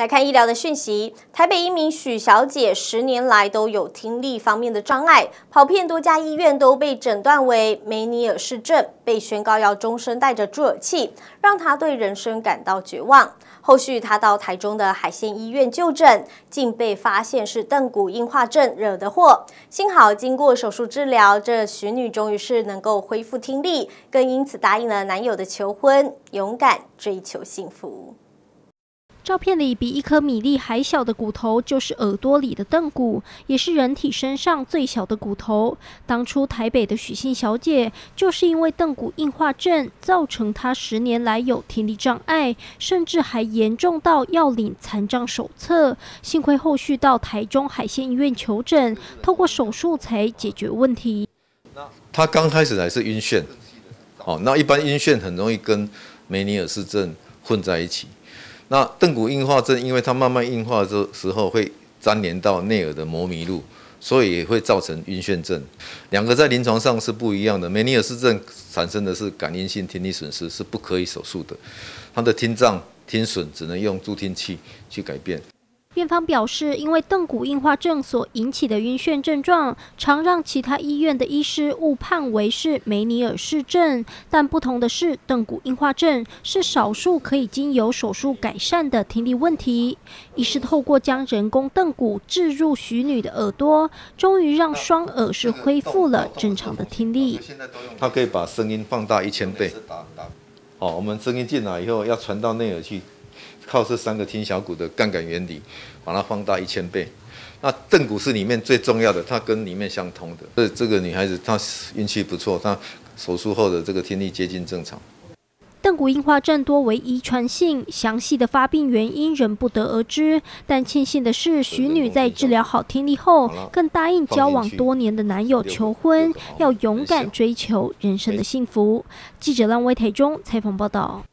来看医疗的讯息，台北一名许小姐十年来都有听力方面的障碍，跑遍多家医院都被诊断为梅尼尔氏症，被宣告要终身带着助耳器，让她对人生感到绝望。后续她到台中的海鲜医院就诊，竟被发现是邓骨硬化症惹的祸。幸好经过手术治疗，这许女终于是能够恢复听力，更因此答应了男友的求婚，勇敢追求幸福。照片里比一颗米粒还小的骨头，就是耳朵里的凳骨，也是人体身上最小的骨头。当初台北的许姓小姐，就是因为凳骨硬化症，造成她十年来有听力障碍，甚至还严重到要领残障手册。幸亏后续到台中海鲜医院求诊，透过手术才解决问题。她刚开始还是晕眩，哦，那一般晕眩很容易跟梅尼尔氏症混在一起。那邓骨硬化症，因为它慢慢硬化的时候会粘连到内耳的膜迷路，所以也会造成晕眩症。两个在临床上是不一样的。梅尼尔氏症产生的是感应性听力损失，是不可以手术的。他的听障听损只能用助听器去改变。院方表示，因为邓骨硬化症所引起的晕眩症状，常让其他医院的医师误判为是梅尼尔氏症。但不同的是，邓骨硬化症是少数可以经由手术改善的听力问题。医师透过将人工邓骨置入许女的耳朵，终于让双耳是恢复了正常的听力。它可以把声音放大一千倍。哦，我们声音进来以后要传到内耳去。靠这三个听小骨的杠杆原理，把它放大一千倍。那邓骨是里面最重要的，它跟里面相通的。这这个女孩子她运气不错，她手术后的这个听力接近正常。邓骨硬化症多为遗传性，详细的发病原因仍不得而知。但庆幸的是，徐女在治疗好听力后，更答应交往多年的男友求婚，要勇敢追求人生的幸福。记者浪威台中采访报道。